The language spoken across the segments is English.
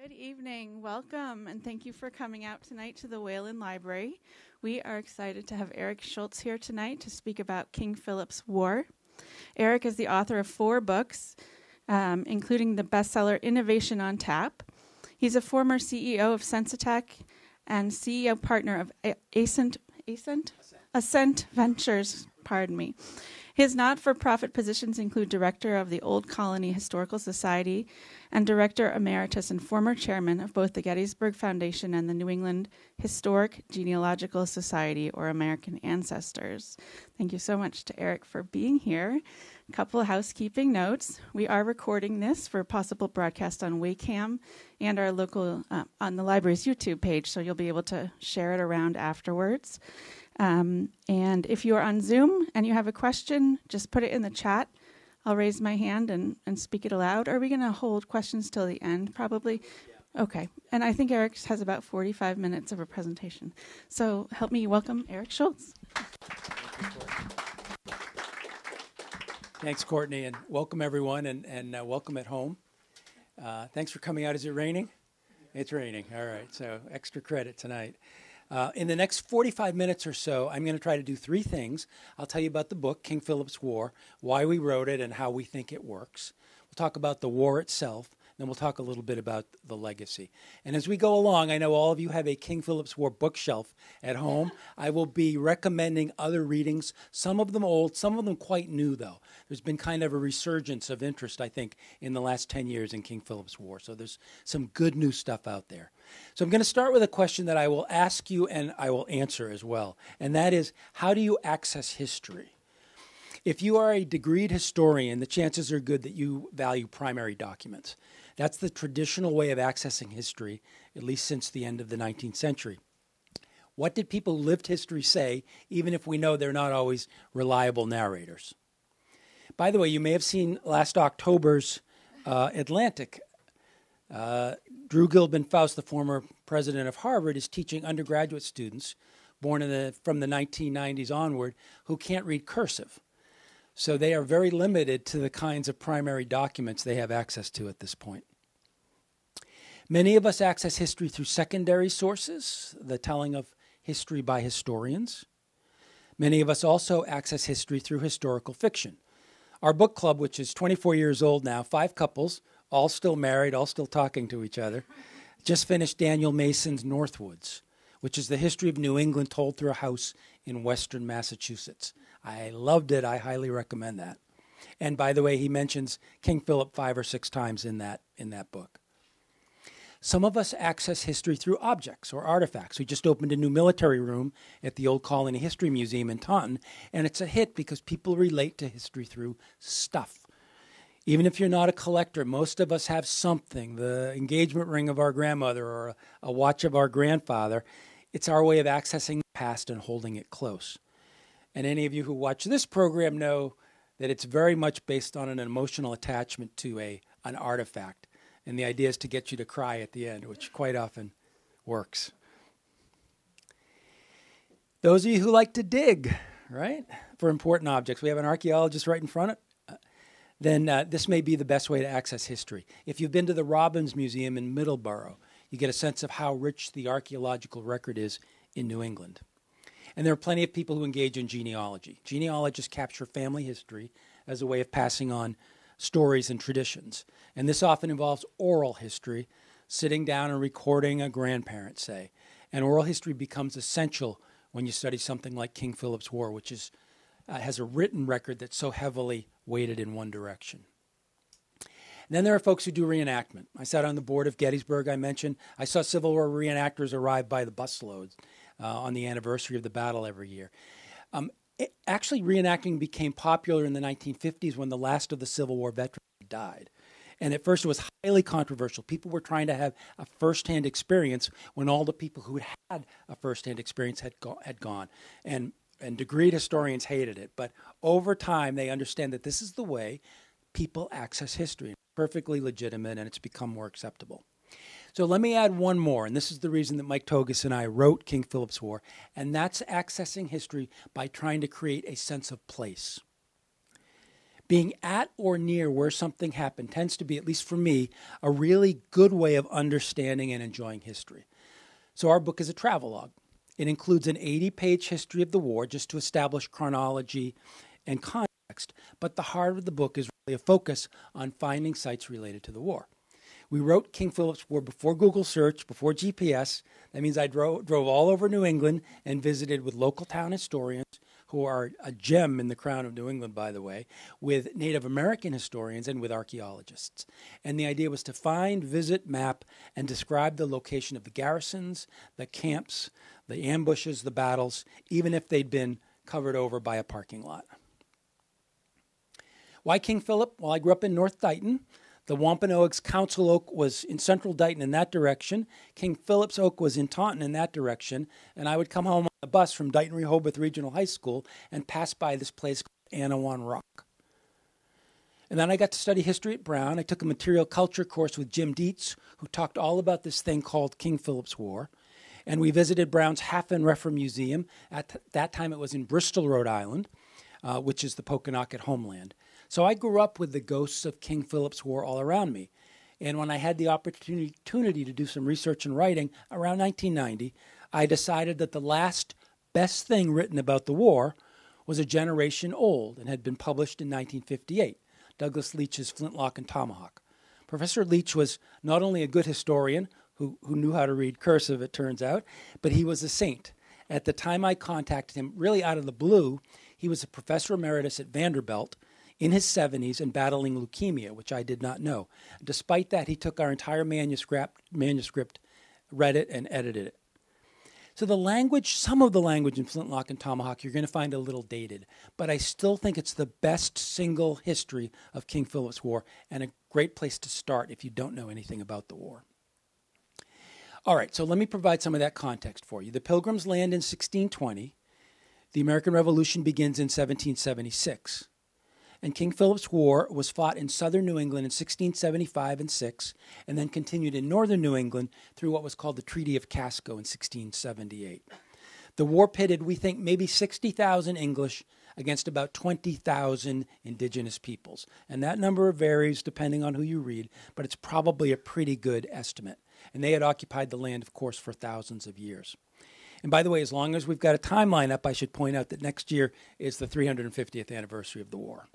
Good evening. Welcome, and thank you for coming out tonight to the Whalen Library. We are excited to have Eric Schultz here tonight to speak about King Philip's War. Eric is the author of four books, um, including the bestseller Innovation on Tap. He's a former CEO of Sensitech and CEO partner of Ascent, Ascent? Ascent Ventures, pardon me. His not for profit positions include director of the Old Colony Historical Society and director emeritus and former chairman of both the Gettysburg Foundation and the New England Historic Genealogical Society or American Ancestors. Thank you so much to Eric for being here. A couple housekeeping notes. We are recording this for possible broadcast on Waycam and our local uh, on the library's YouTube page, so you'll be able to share it around afterwards. Um, and if you are on Zoom and you have a question, just put it in the chat. I'll raise my hand and, and speak it aloud. Are we going to hold questions till the end, probably? Yeah. Okay. And I think Eric has about 45 minutes of a presentation. So help me welcome Eric Schultz. Thanks, Courtney, and welcome everyone, and, and uh, welcome at home. Uh, thanks for coming out. Is it raining? It's raining. All right, so extra credit tonight. Uh, in the next 45 minutes or so, I'm going to try to do three things. I'll tell you about the book, King Philip's War, why we wrote it, and how we think it works. We'll talk about the war itself, then we'll talk a little bit about the legacy. And as we go along, I know all of you have a King Philip's War bookshelf at home. I will be recommending other readings, some of them old, some of them quite new, though. There's been kind of a resurgence of interest, I think, in the last 10 years in King Philip's War. So there's some good new stuff out there. So I'm going to start with a question that I will ask you and I will answer as well. And that is how do you access history? If you are a degreed historian, the chances are good that you value primary documents. That's the traditional way of accessing history, at least since the end of the 19th century. What did people who lived history say, even if we know they're not always reliable narrators? By the way, you may have seen last October's uh, Atlantic. Uh, Drew Gilpin Faust, the former president of Harvard, is teaching undergraduate students born the, from the 1990s onward who can't read cursive. So they are very limited to the kinds of primary documents they have access to at this point. Many of us access history through secondary sources, the telling of history by historians. Many of us also access history through historical fiction. Our book club, which is 24 years old now, five couples, all still married, all still talking to each other, just finished Daniel Mason's Northwoods, which is the history of New England told through a house in western Massachusetts. I loved it. I highly recommend that. And by the way, he mentions King Philip five or six times in that in that book. Some of us access history through objects or artifacts. We just opened a new military room at the Old Colony History Museum in Taunton, and it's a hit because people relate to history through stuff. Even if you're not a collector, most of us have something the engagement ring of our grandmother or a, watch of our grandfather. It's our way of accessing the past and holding it close. And any of you who watch this program know that it's very much based on an emotional attachment to a, an artifact and the idea is to get you to cry at the end, which quite often works. Those of you who like to dig, right, for important objects, we have an archaeologist right in front of then uh, this may be the best way to access history. If you've been to the Robbins Museum in Middleborough, you get a sense of how rich the archaeological record is in New England. And there are plenty of people who engage in genealogy. Genealogists capture family history as a way of passing on stories and traditions. And this often involves oral history, sitting down and recording a grandparent, say. And oral history becomes essential when you study something like King Philip's War, which is, uh, has a written record that's so heavily weighted in one direction. And then there are folks who do reenactment. I sat on the board of Gettysburg, I mentioned. I saw Civil War reenactors arrive by the busloads uh, on the anniversary of the battle every year. Um, it, actually, reenacting became popular in the 1950s when the last of the Civil War veterans died. And at first, it was highly controversial. People were trying to have a firsthand experience when all the people who had a firsthand experience had, go- had gone. And, and degreed historians hated it. But over time, they understand that this is the way people access history. Perfectly legitimate, and it's become more acceptable. So let me add one more, and this is the reason that Mike Tougias and I wrote King Philip's War, and that's accessing history by trying to create a sense of place. being at or near where something happened tends to be, at least for me, a really good way of understanding and enjoying history. So, our book is a travelogue. It includes an 80 page history of the war just to establish chronology and context, but the heart of the book is really a focus on finding sites related to the war. We wrote King Philip's War before Google search, before GPS. That means I drove, drove all over New England and visited with local town historians who are a gem in the crown of New England, by the way, with Native American historians and with archaeologists. And the idea was to find, visit, map, and describe the location of the garrisons, the camps, the ambushes, the battles, even if they'd been covered over by a parking lot. Why King Philip? Well, I grew up in North Dighton. The Wampanoags Council Oak was in central Dighton in that direction. King Philip's Oak was in Taunton in that direction. And I would come home the bus from Dighton Rehoboth Regional High School and passed by this place called Anawan Rock. And then I got to study history at Brown. I took a material culture course with Jim Deetz, who talked all about this thing called King Philip's War. And we visited Brown's Haffenreffer Museum. At th- that time, it was in Bristol, Rhode Island, uh, which is the Pokanoket homeland. So I grew up with the ghosts of King Philip's War all around me. And when I had the opportunity to do some research and writing around 1990, I decided that the last best thing written about the war was a generation old and had been published in 1958 Douglas Leach's Flintlock and Tomahawk. Professor Leach was not only a good historian who, who knew how to read cursive, it turns out, but he was a saint. At the time I contacted him, really out of the blue, he was a professor emeritus at Vanderbilt in his 70s and battling leukemia, which I did not know. Despite that, he took our entire manuscript, manuscript, read it, and edited it. So the language, some of the language in Flintlock and Tomahawk, you're going to find a little dated, but I still think it's the best single history of King Philip's War and a great place to start if you don't know anything about the war. All right, so let me provide some of that context for you. The Pilgrims land in 1620. The American Revolution begins in 1776 and King Philip's War was fought in southern New England in 1675 and 6, and then continued in northern New England through what was called the Treaty of Casco in 1678. The war pitted, we think, maybe 60,000 English against about 20,000 indigenous peoples. And that number varies depending on who you read, but it's probably a pretty good estimate. And they had occupied the land, of course, for thousands of years. And by the way, as long as we've got a timeline up, I should point out that next year is the 350th anniversary of the war.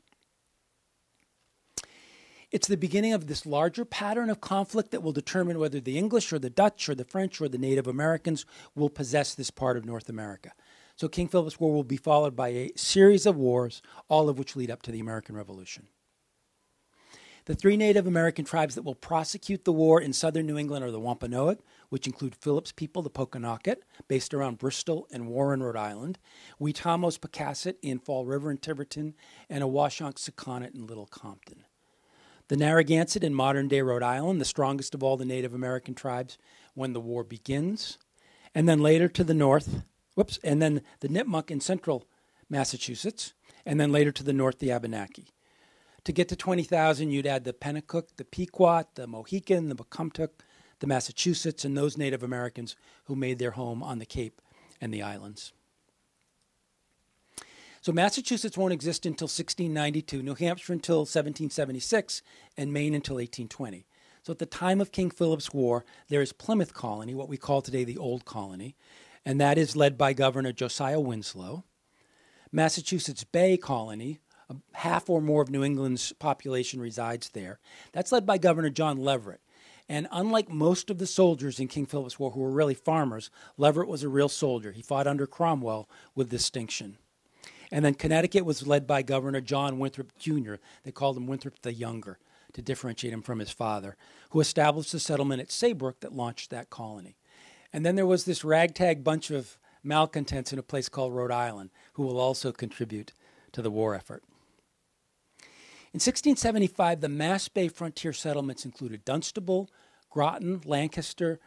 It's the beginning of this larger pattern of conflict that will determine whether the English or the Dutch or the French or the Native Americans will possess this part of North America. So King Philip's War will be followed by a series of wars, all of which lead up to the American Revolution. The three Native American tribes that will prosecute the war in southern New England are the Wampanoag, which include Philip's people, the Pokanoket, based around Bristol and Warren, Rhode Island, Wetammo's Pocasset in Fall River and Tiverton, and Awashonk Sakonnet in Little Compton. The Narragansett in modern day Rhode Island, the strongest of all the Native American tribes when the war begins. And then later to the north, whoops, and then the Nipmuc in central Massachusetts, and then later to the north, the Abenaki. To get to 20,000, you'd add the Pennacook, the Pequot, the Mohican, the Macomtook, the Massachusetts, and those Native Americans who made their home on the Cape and the islands. So Massachusetts won't exist until 1692, New Hampshire until 1776, and Maine until 1820. So at the time of King Philip's War, there is Plymouth Colony, what we call today the Old Colony, and that is led by Governor Josiah Winslow. Massachusetts Bay Colony, half or more of New England's population resides there. That's led by Governor John Leverett. And unlike most of the soldiers in King Philip's War who were really farmers, Leverett was a real soldier. He fought under Cromwell with distinction. And then Connecticut was led by Governor John Winthrop Jr. They called him Winthrop the Younger to differentiate him from his father, who established the settlement at Saybrook that launched that colony. And then there was this ragtag bunch of malcontents in a place called Rhode Island who will also contribute to the war effort. In 1675, the Mass Bay frontier settlements included Dunstable, Groton, Lancaster,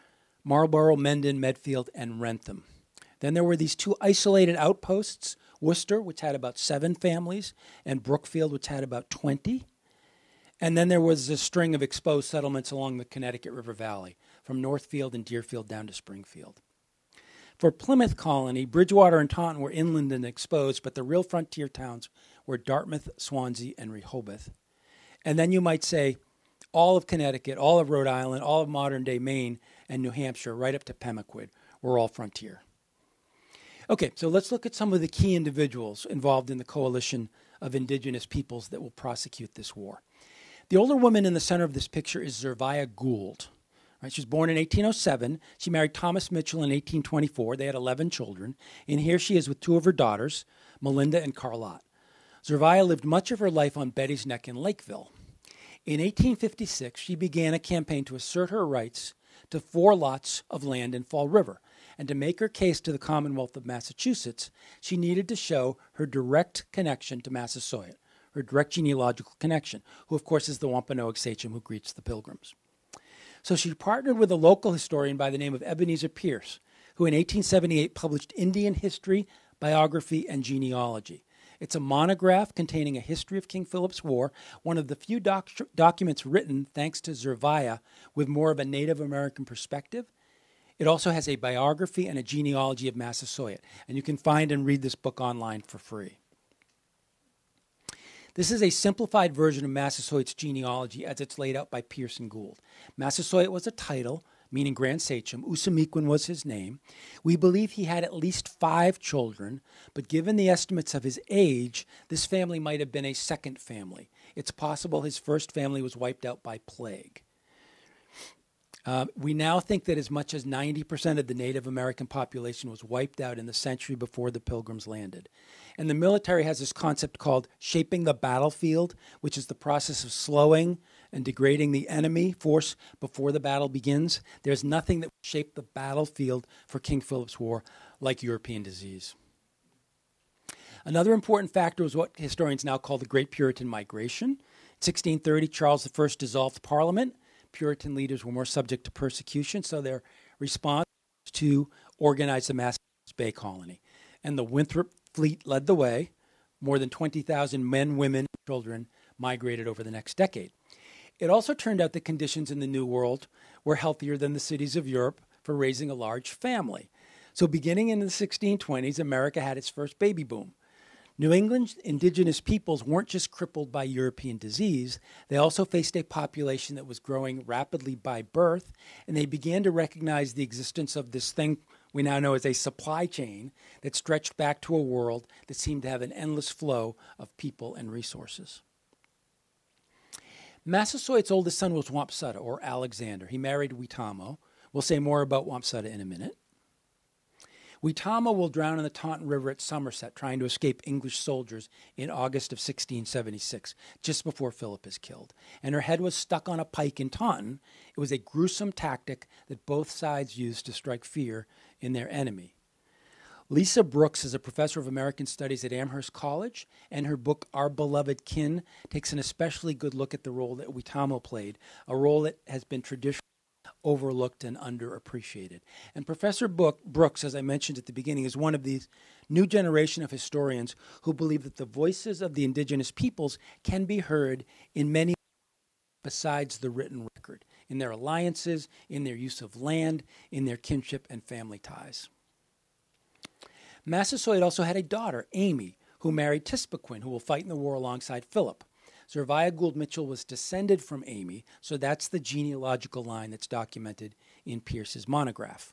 Marlborough, Mendon, Medfield, and Wrentham. Then there were these two isolated outposts Worcester, which had about seven families, and Brookfield, which had about 20. And then there was a string of exposed settlements along the Connecticut River Valley, from Northfield and Deerfield down to Springfield. For Plymouth Colony, Bridgewater and Taunton were inland and exposed, but the real frontier towns were Dartmouth, Swansea, and Rehoboth. And then you might say all of Connecticut, all of Rhode Island, all of modern day Maine and New Hampshire, right up to Pemaquid, were all frontier. Okay, so let's look at some of the key individuals involved in the coalition of indigenous peoples that will prosecute this war. The older woman in the center of this picture is Zervia Gould. Right, she was born in 1807. She married Thomas Mitchell in 1824. They had 11 children. And here she is with two of her daughters, Melinda and Charlotte. Zervia lived much of her life on Betty's Neck in Lakeville. In 1856, she began a campaign to assert her rights to four lots of land in Fall River. And to make her case to the Commonwealth of Massachusetts, she needed to show her direct connection to Massasoit, her direct genealogical connection, who, of course, is the Wampanoag sachem who greets the pilgrims. So she partnered with a local historian by the name of Ebenezer Pierce, who in 1878 published Indian History, Biography, and Genealogy. It's a monograph containing a history of King Philip's War, one of the few doc- documents written, thanks to Zervia, with more of a Native American perspective. It also has a biography and a genealogy of Massasoit, and you can find and read this book online for free. This is a simplified version of Massasoit's genealogy as it's laid out by Pierce and Gould. Massasoit was a title, meaning Grand Sachem. Usamequin was his name. We believe he had at least five children, but given the estimates of his age, this family might have been a second family. It's possible his first family was wiped out by plague. Uh, we now think that as much as 90% of the Native American population was wiped out in the century before the Pilgrims landed. And the military has this concept called shaping the battlefield, which is the process of slowing and degrading the enemy force before the battle begins. There's nothing that shaped the battlefield for King Philip's War like European disease. Another important factor was what historians now call the Great Puritan Migration. In 1630, Charles I dissolved Parliament Puritan leaders were more subject to persecution, so their response was to organize the Massachusetts Bay Colony. And the Winthrop fleet led the way. More than 20,000 men, women, and children migrated over the next decade. It also turned out that conditions in the New World were healthier than the cities of Europe for raising a large family. So, beginning in the 1620s, America had its first baby boom. New England's indigenous peoples weren't just crippled by European disease, they also faced a population that was growing rapidly by birth, and they began to recognize the existence of this thing we now know as a supply chain that stretched back to a world that seemed to have an endless flow of people and resources. Massasoit's oldest son was Wamsutta, or Alexander. He married Wetammo. We'll say more about Wamsutta in a minute. Wetammo will drown in the Taunton River at Somerset, trying to escape English soldiers in August of 1676, just before Philip is killed. And her head was stuck on a pike in Taunton. It was a gruesome tactic that both sides used to strike fear in their enemy. Lisa Brooks is a professor of American Studies at Amherst College, and her book, Our Beloved Kin, takes an especially good look at the role that Wetammo played, a role that has been traditionally overlooked and underappreciated. And Professor Book, Brooks, as I mentioned at the beginning, is one of these new generation of historians who believe that the voices of the indigenous peoples can be heard in many besides the written record, in their alliances, in their use of land, in their kinship and family ties. Massasoit also had a daughter, Amy, who married Tispiquin, who will fight in the war alongside Philip. Zervia Gould Mitchell was descended from Amy, so that's the genealogical line that's documented in Pierce's monograph.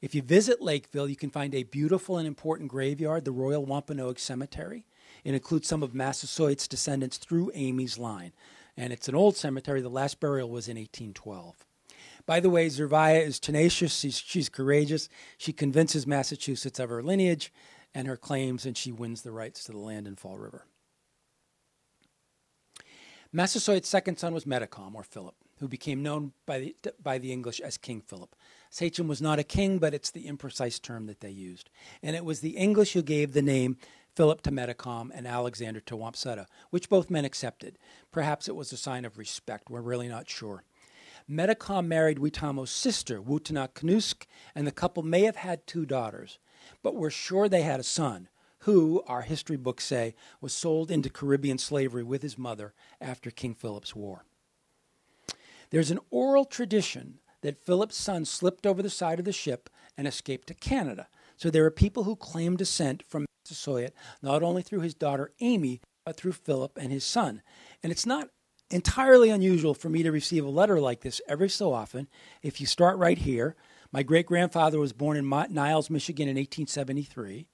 If you visit Lakeville, you can find a beautiful and important graveyard, the Royal Wampanoag Cemetery. It includes some of Massasoit's descendants through Amy's line. And it's an old cemetery. The last burial was in 1812. By the way, Zervia is tenacious. She's, she's courageous. She convinces Massachusetts of her lineage and her claims, and she wins the rights to the land in Fall River. Massasoit's second son was Metacom, or Philip, who became known by the, by the English as King Philip. Sachem was not a king, but it's the imprecise term that they used. And it was the English who gave the name Philip to Metacom and Alexander to Wamsutta, which both men accepted. Perhaps it was a sign of respect. We're really not sure. Metacom married Wetammo's sister, Wutanak and the couple may have had two daughters, but we're sure they had a son, who, our history books say, was sold into Caribbean slavery with his mother after King Philip's War. There's an oral tradition that Philip's son slipped over the side of the ship and escaped to Canada. So there are people who claim descent from Massasoit not only through his daughter Amy, but through Philip and his son. And it's not entirely unusual for me to receive a letter like this every so often. If you start right here, my great grandfather was born in Niles, Michigan in 1873.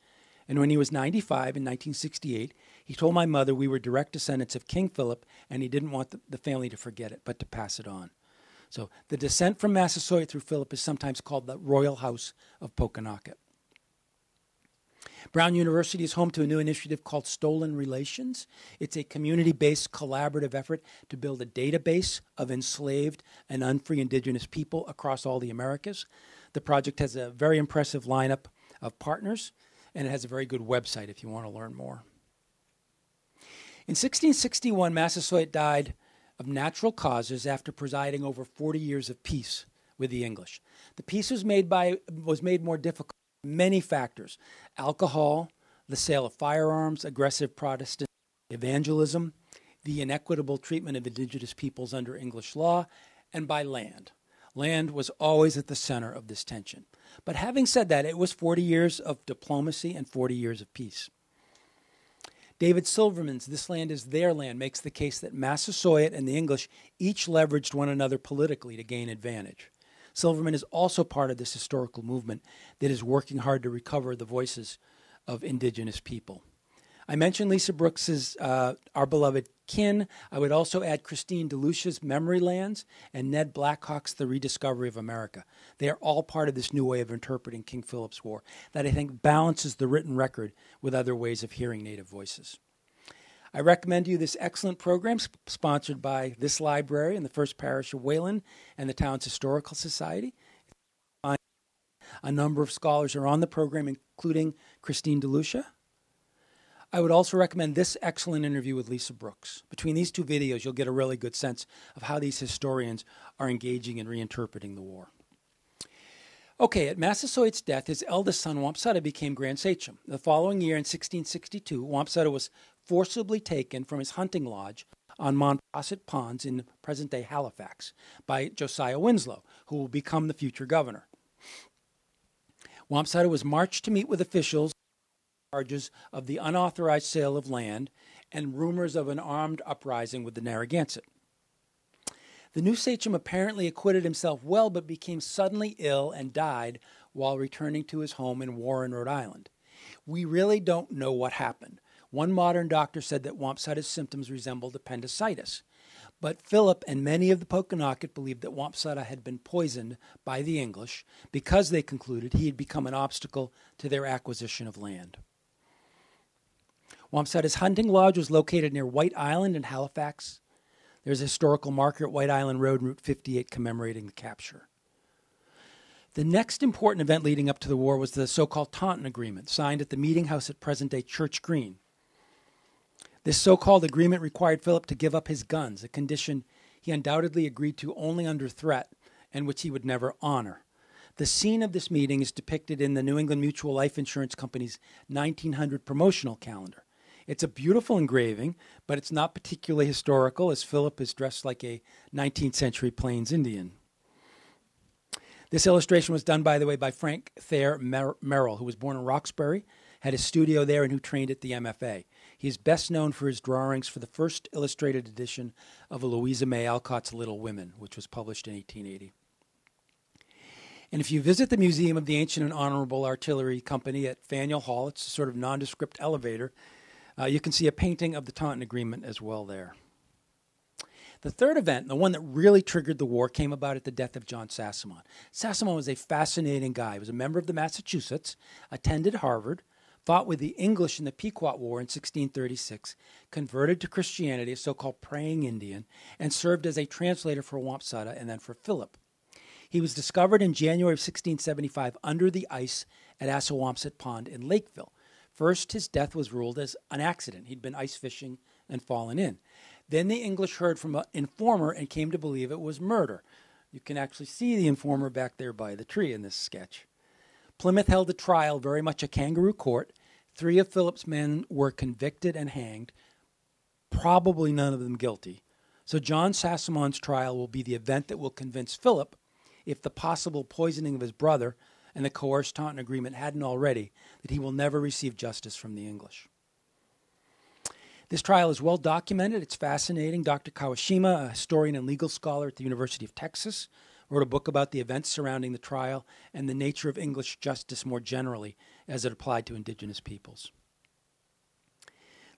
And when he was 95 in 1968, he told my mother we were direct descendants of King Philip and he didn't want the, the family to forget it, but to pass it on. So the descent from Massasoit through Philip is sometimes called the Royal House of Pokanoket. Brown University is home to a new initiative called Stolen Relations. It's a community based collaborative effort to build a database of enslaved and unfree indigenous people across all the Americas. The project has a very impressive lineup of partners, and it has a very good website if you want to learn more. In 1661, Massasoit died of natural causes after presiding over 40 years of peace with the English. The peace was made by was made more difficult by many factors: alcohol, the sale of firearms, aggressive Protestant evangelism, the inequitable treatment of indigenous peoples under English law, and by land. Land was always at the center of this tension. But having said that, it was 40 years of diplomacy and 40 years of peace. David Silverman's This Land is Their Land makes the case that Massasoit and the English each leveraged one another politically to gain advantage. Silverman is also part of this historical movement that is working hard to recover the voices of indigenous people. I mentioned Lisa Brooks's uh, Our Beloved Kin. I would also add Christine DeLucia's Memory Lands and Ned Blackhawk's The Rediscovery of America. They are all part of this new way of interpreting King Philip's War that I think balances the written record with other ways of hearing Native voices. I recommend you this excellent program sp- sponsored by this library and the First Parish of Wayland and the town's Historical Society. A number of scholars are on the program, including Christine DeLucia. I would also recommend this excellent interview with Lisa Brooks. Between these two videos, you'll get a really good sense of how these historians are engaging in reinterpreting the war. Okay, at Massasoit's death, his eldest son Wamsutta became Grand Sachem. The following year, in 1662, Wamsutta was forcibly taken from his hunting lodge on Monponsett Ponds in present day Halifax by Josiah Winslow, who will become the future governor. Wamsutta was marched to meet with officials charges of the unauthorized sale of land and rumors of an armed uprising with the Narragansett. The new sachem apparently acquitted himself well, but became suddenly ill and died while returning to his home in Warren, Rhode Island. We really don't know what happened. One modern doctor said that Wamsutta's symptoms resembled appendicitis. But Philip and many of the Pokanoket believed that Wamsutta had been poisoned by the English because they concluded he had become an obstacle to their acquisition of land. Wamsutta's hunting lodge was located near White Island in Halifax. There's a historical marker at White Island Road, Route 58, commemorating the capture. The next important event leading up to the war was the so called Taunton Agreement, signed at the meeting house at present day Church Green. This so called agreement required Philip to give up his guns, a condition he undoubtedly agreed to only under threat and which he would never honor. The scene of this meeting is depicted in the New England Mutual Life Insurance Company's 1900 promotional calendar. It's a beautiful engraving, but it's not particularly historical, as Philip is dressed like a 19th century Plains Indian. This illustration was done, by the way, by Frank Thayer Mer- Merrill, who was born in Roxbury, had his studio there, and who trained at the MFA. He is best known for his drawings for the first illustrated edition of Louisa May Alcott's Little Women, which was published in 1880. And if you visit the Museum of the Ancient and Honorable Artillery Company at Faneuil Hall, it's a sort of nondescript elevator uh, you can see a painting of the Taunton Agreement as well there. The third event, the one that really triggered the war, came about at the death of John Sassamon. Sassamon was a fascinating guy. He was a member of the Massachusetts, attended Harvard, fought with the English in the Pequot War in 1636, converted to Christianity, a so called praying Indian, and served as a translator for Wamsutta and then for Philip. He was discovered in January of 1675 under the ice at Assawompset Pond in Lakeville. First, his death was ruled as an accident. He'd been ice fishing and fallen in. Then the English heard from an informer and came to believe it was murder. You can actually see the informer back there by the tree in this sketch. Plymouth held a trial, very much a kangaroo court. Three of Philip's men were convicted and hanged, probably none of them guilty. So John Sassamon's trial will be the event that will convince Philip if the possible poisoning of his brother and the coerced Taunton Agreement hadn't already, that he will never receive justice from the English. This trial is well documented. It's fascinating. Dr. Kawashima, a historian and legal scholar at the University of Texas, wrote a book about the events surrounding the trial and the nature of English justice more generally as it applied to indigenous peoples.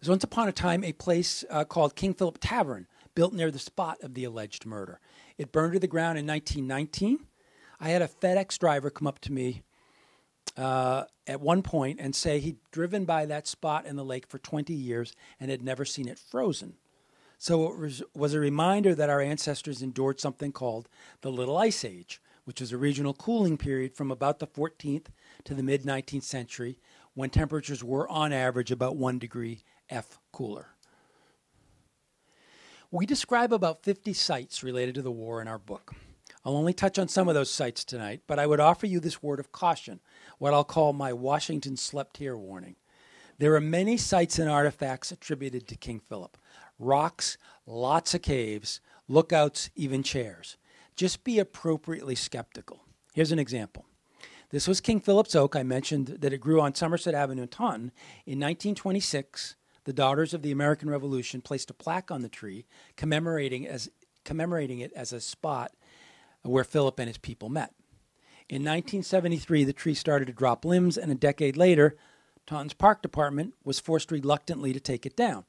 There's once upon a time a place uh, called King Philip Tavern built near the spot of the alleged murder. It burned to the ground in 1919. I had a FedEx driver come up to me uh, at one point and say he'd driven by that spot in the lake for 20 years and had never seen it frozen. So it was, a reminder that our ancestors endured something called the Little Ice Age, which was a regional cooling period from about the 14th to the mid 19th century when temperatures were on average about 1 degree F cooler. We describe about 50 sites related to the war in our book. I'll only touch on some of those sites tonight, but I would offer you this word of caution, what I'll call my Washington slept here warning. There are many sites and artifacts attributed to King Philip rocks, lots of caves, lookouts, even chairs. Just be appropriately skeptical. Here's an example. This was King Philip's oak. I mentioned that it grew on Somerset Avenue in Taunton. In 1926, the Daughters of the American Revolution placed a plaque on the tree commemorating, as, commemorating it as a spot where Philip and his people met. In 1973, the tree started to drop limbs, and a decade later, Taunton's Park Department was forced reluctantly to take it down.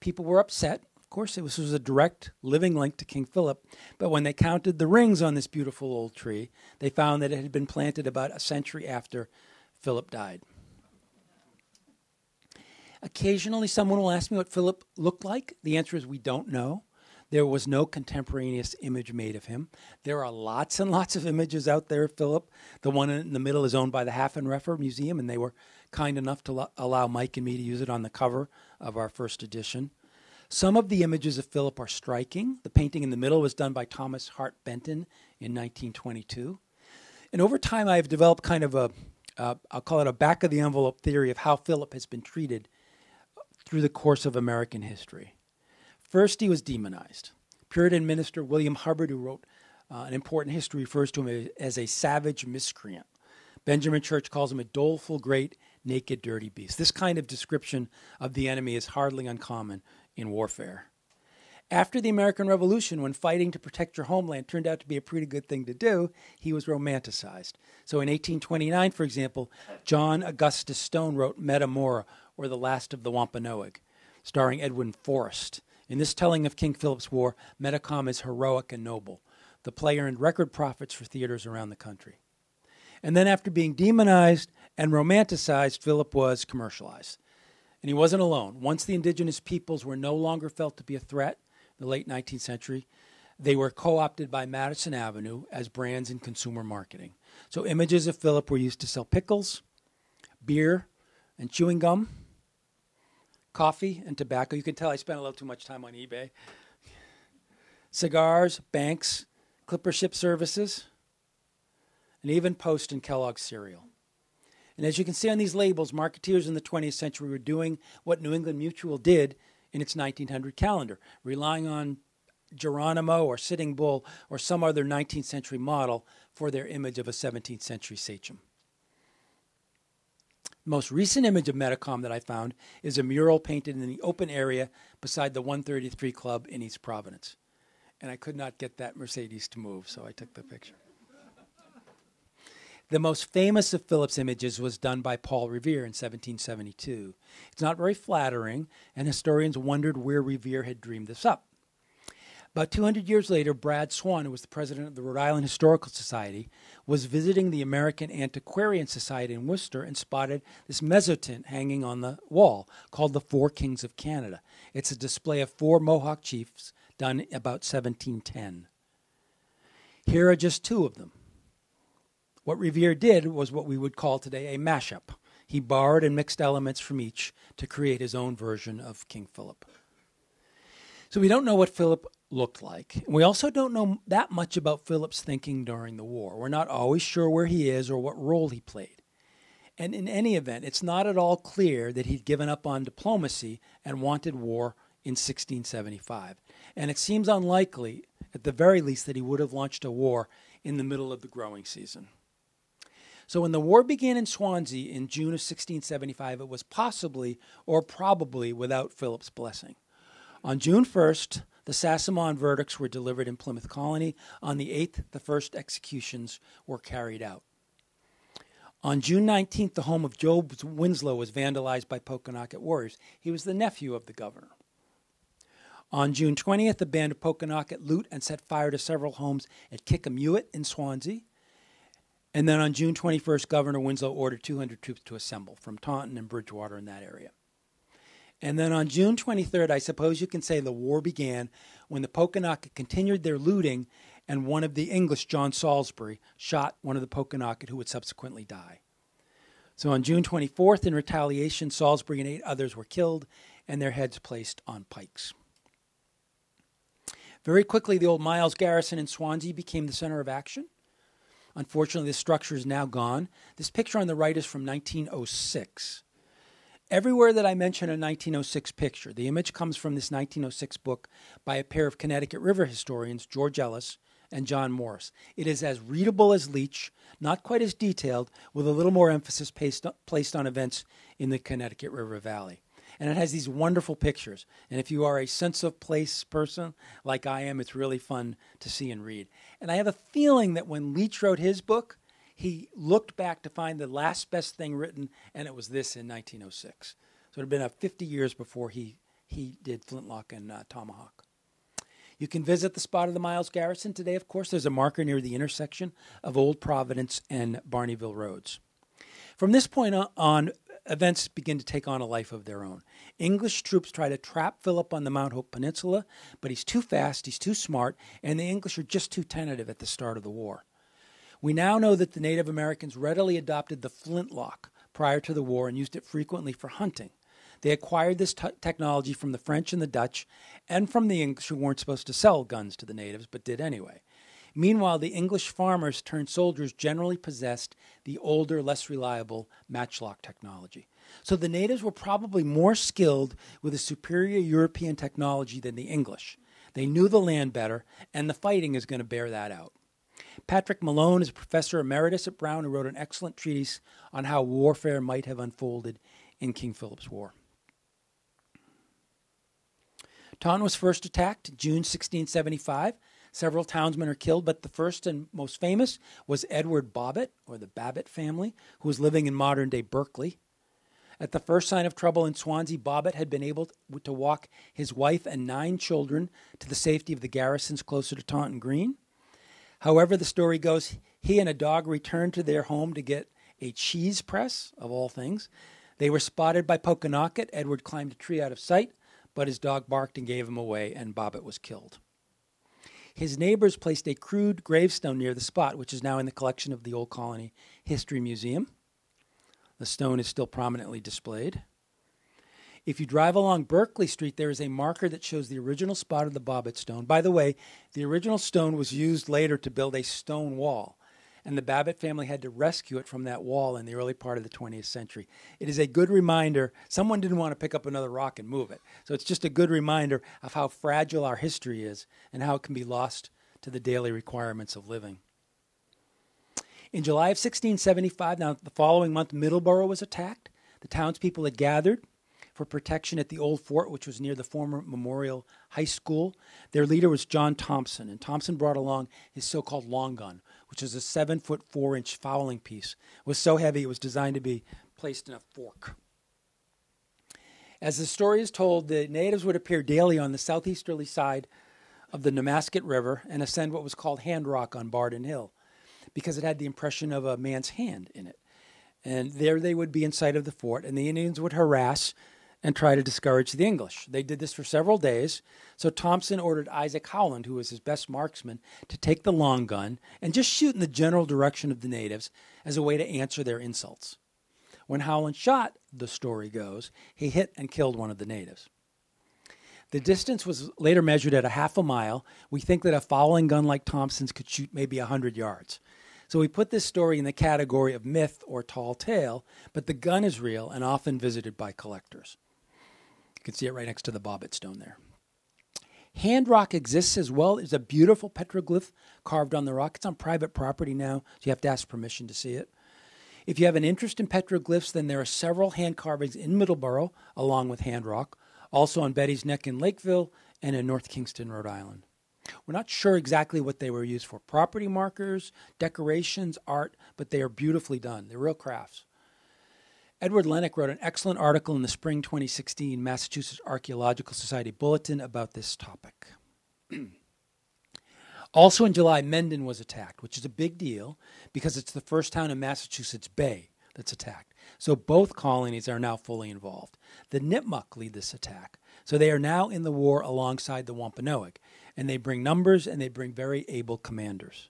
People were upset. Of course, this was a direct living link to King Philip, but when they counted the rings on this beautiful old tree, they found that it had been planted about a century after Philip died. Occasionally, someone will ask me what Philip looked like. The answer is we don't know. There was no contemporaneous image made of him. There are lots and lots of images out there Philip. The one in the middle is owned by the Haffenreffer Museum, and they were kind enough to lo- allow Mike and me to use it on the cover of our first edition. Some of the images of Philip are striking. The painting in the middle was done by Thomas Hart Benton in 1922. And over time, I've developed kind of a, uh, I'll call it a back of the envelope theory of how Philip has been treated through the course of American history. First, he was demonized. Puritan minister William Hubbard, who wrote uh, an important history, refers to him as a savage miscreant. Benjamin Church calls him a doleful, great, naked, dirty beast. This kind of description of the enemy is hardly uncommon in warfare. After the American Revolution, when fighting to protect your homeland turned out to be a pretty good thing to do, he was romanticized. So in 1829, for example, John Augustus Stone wrote Metamora, or The Last of the Wampanoag, starring Edwin Forrest. In this telling of King Philip's War, Metacom is heroic and noble. The play earned record profits for theaters around the country. And then, after being demonized and romanticized, Philip was commercialized. And he wasn't alone. Once the indigenous peoples were no longer felt to be a threat, in the late 19th century, they were co opted by Madison Avenue as brands in consumer marketing. So, images of Philip were used to sell pickles, beer, and chewing gum coffee and tobacco. You can tell I spent a little too much time on eBay. Cigars, banks, Clipper ship services, and even Post and Kellogg's cereal. And as you can see on these labels, marketeers in the 20th century were doing what New England Mutual did in its 1900 calendar, relying on Geronimo or Sitting Bull or some other 19th century model for their image of a 17th century sachem. The most recent image of Metacom that I found is a mural painted in the open area beside the 133 Club in East Providence. And I could not get that Mercedes to move, so I took the picture. The most famous of Philip's images was done by Paul Revere in 1772. It's not very flattering, and historians wondered where Revere had dreamed this up. About 200 years later, Brad Swan, who was the president of the Rhode Island Historical Society, was visiting the American Antiquarian Society in Worcester and spotted this mezzotint hanging on the wall called the Four Kings of Canada. It's a display of four Mohawk chiefs done about 1710. Here are just two of them. What Revere did was what we would call today a mashup. He borrowed and mixed elements from each to create his own version of King Philip. So we don't know what Philip looked like. We also don't know that much about Philip's thinking during the war. We're not always sure where he is or what role he played. And in any event, it's not at all clear that he'd given up on diplomacy and wanted war in 1675. And it seems unlikely, at the very least, that he would have launched a war in the middle of the growing season. So when the war began in Swansea in June of 1675, it was possibly or probably without Philip's blessing. On June 1st, the Sassamon verdicts were delivered in Plymouth Colony. On the 8th, the first executions were carried out. On June 19th, the home of Job Winslow was vandalized by Pokanoket warriors. He was the nephew of the governor. On June 20th, the band of Pokanoket loot and set fire to several homes at Kickamuit in Swansea. And then on June 21st, Governor Winslow ordered 200 troops to assemble from Taunton and Bridgewater in that area. And then on June 23rd, I suppose you can say the war began when the Pokanoket continued their looting and one of the English, John Salisbury, shot one of the Pokanoket who would subsequently die. So on June 24th, in retaliation, Salisbury and eight others were killed and their heads placed on pikes. Very quickly, the old Miles Garrison in Swansea became the center of action. Unfortunately, the structure is now gone. This picture on the right is from 1906. Everywhere that I mention a 1906 picture, the image comes from this 1906 book by a pair of Connecticut River historians, George Ellis and John Morris. It is as readable as Leach, not quite as detailed, with a little more emphasis placed on events in the Connecticut River Valley and it has these wonderful pictures. And if you are a sense of place person like I am, it's really fun to see and read. And I have a feeling that when Leach wrote his book, he looked back to find the last best thing written, and it was this in 1906. So it had been 50 years before he, he did Flintlock and uh, Tomahawk. You can visit the spot of the Miles Garrison today, of course. There's a marker near the intersection of Old Providence and Barneyville Roads. From this point on, events begin to take on a life of their own. English troops try to trap Philip on the Mount Hope Peninsula, but he's too fast, he's too smart, and the English are just too tentative at the start of the war. We now know that the Native Americans readily adopted the flintlock prior to the war and used it frequently for hunting. They acquired this t- technology from the French and the Dutch and from the English, who weren't supposed to sell guns to the natives but did anyway. Meanwhile, the English farmers turned soldiers generally possessed the older, less reliable matchlock technology. So the natives were probably more skilled with a superior European technology than the English. They knew the land better, and the fighting is going to bear that out. Patrick Malone is a professor emeritus at Brown who wrote an excellent treatise on how warfare might have unfolded in King Philip's War. Taunton was first attacked June 1675 Several townsmen are killed, but the first and most famous was Edward Bobbitt, or the Babbitt family, who was living in modern day Berkeley. At the first sign of trouble in Swansea, Bobbitt had been able to walk his wife and nine children to the safety of the garrisons closer to Taunton Green. However, the story goes, he and a dog returned to their home to get a cheese press, of all things. They were spotted by Pokanoket. Edward climbed a tree out of sight, but his dog barked and gave him away, and Bobbitt was killed. His neighbors placed a crude gravestone near the spot, which is now in the collection of the Old Colony History Museum. The stone is still prominently displayed. If you drive along Berkeley Street, there is a marker that shows the original spot of the Bobbitt stone. By the way, the original stone was used later to build a stone wall and the Babbitt family had to rescue it from that wall in the early part of the 20th century. It is a good reminder. Someone didn't want to pick up another rock and move it. So it's just a good reminder of how fragile our history is and how it can be lost to the daily requirements of living. In July of 1675, now the following month, Middleborough was attacked. The townspeople had gathered for protection at the old fort, which was near the former Memorial High School. Their leader was John Thompson, and Thompson brought along his so called long gun, which is a seven foot four inch fowling piece. It was so heavy it was designed to be placed in a fork. As the story is told, the natives would appear daily on the southeasterly side of the Nemasket River and ascend what was called Hand Rock on Barden Hill because it had the impression of a man's hand in it. And there they would be in sight of the fort, and the Indians would harass and try to discourage the English. They did this for several days. So Thompson ordered Isaac Howland, who was his best marksman, to take the long gun and just shoot in the general direction of the natives as a way to answer their insults. When Howland shot, the story goes, he hit and killed one of the natives. The distance was later measured at a half a mile. We think that a fowling gun like Thompson's could shoot maybe a 100 yards. So we put this story in the category of myth or tall tale, but the gun is real and often visited by collectors. You can see it right next to the Bobbitt stone there. Hand rock exists as well. It's a beautiful petroglyph carved on the rock. It's on private property now, so you have to ask permission to see it. If you have an interest in petroglyphs, then there are several hand carvings in Middleborough, along with Hand Rock, also on Betty's Neck in Lakeville, and in North Kingstown, Rhode Island. We're not sure exactly what they were used for property markers, decorations, art, but they are beautifully done. They're real crafts. Edward Lennox wrote an excellent article in the spring 2016 Massachusetts Archaeological Society Bulletin about this topic. also in July, Mendon was attacked, which is a big deal because it's the first town in Massachusetts Bay that's attacked. So both colonies are now fully involved. The Nipmuc lead this attack. So they are now in the war alongside the Wampanoag, and they bring numbers and they bring very able commanders.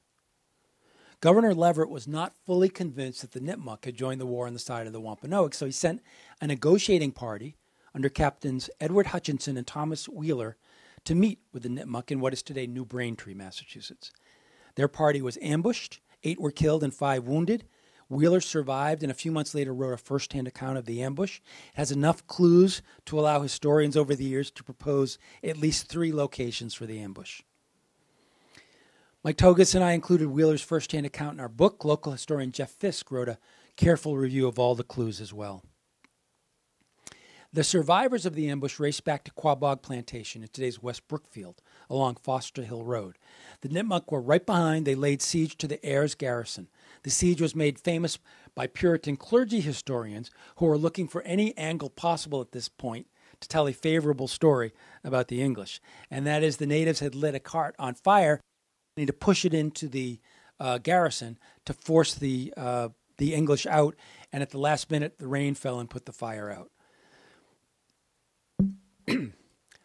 Governor Leverett was not fully convinced that the Nipmuc had joined the war on the side of the Wampanoag, so he sent a negotiating party under Captains Edward Hutchinson and Thomas Wheeler to meet with the Nipmuc in what is today New Braintree, Massachusetts. Their party was ambushed, eight were killed and five wounded. Wheeler survived and a few months later wrote a first hand account of the ambush. It has enough clues to allow historians over the years to propose at least three locations for the ambush. Mike Tougias and I included Wheeler's firsthand account in our book. Local historian Jeff Fisk wrote a careful review of all the clues as well. The survivors of the ambush raced back to Quaboag Plantation in today's West Brookfield along Foster Hill Road. The Nipmuc were right behind. They laid siege to the Ayers garrison. The siege was made famous by Puritan clergy historians who were looking for any angle possible at this point to tell a favorable story about the English. And that is the natives had lit a cart on fire need to push it into the uh, garrison to force the uh, the English out. And at the last minute, the rain fell and put the fire out.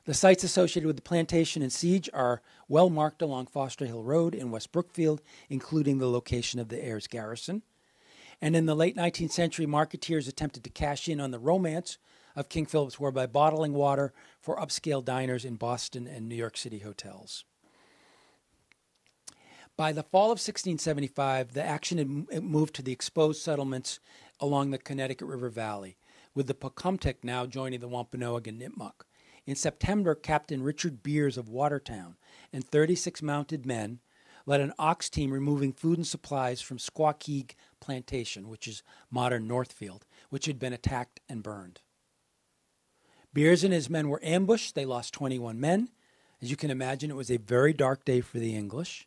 the sites associated with the plantation and siege are well marked along Foster Hill Road in West Brookfield, including the location of the Ayers garrison. And in the late 19th century, marketeers attempted to cash in on the romance of King Philip's War by bottling water for upscale diners in Boston and New York City hotels. By the fall of 1675, the action had moved to the exposed settlements along the Connecticut River Valley, with the Pocumtuck now joining the Wampanoag and Nipmuc. In September, Captain Richard Beers of Watertown and 36 mounted men led an ox team removing food and supplies from Squakheag Plantation, which is modern Northfield, which had been attacked and burned. Beers and his men were ambushed. They lost 21 men. As you can imagine, it was a very dark day for the English.